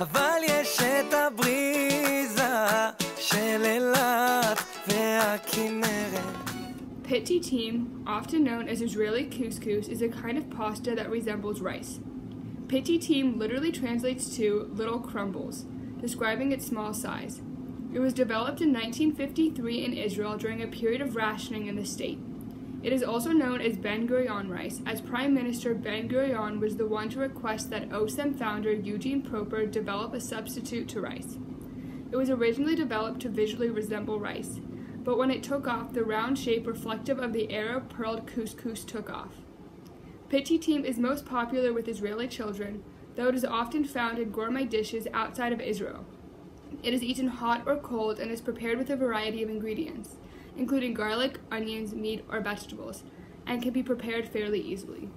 אבל יש את הבריזה של אילת והכנרת. Ptitim, often known as Israeli couscous, is a kind of pasta that resembles rice. Ptitim literally translates to little crumbles, describing its small size. It was developed in 1953 in Israel during a period of rationing in the state. It is also known as Ben Gurion rice, as Prime Minister Ben Gurion was the one to request that OSEM founder Eugene Proper develop a substitute to rice. It was originally developed to visually resemble rice, but when it took off, the round shape reflective of the Arab pearled couscous took off. Ptitim is most popular with Israeli children, though it is often found in gourmet dishes outside of Israel. It is eaten hot or cold and is prepared with a variety of ingredients, including garlic, onions, meat, or vegetables, and can be prepared fairly easily.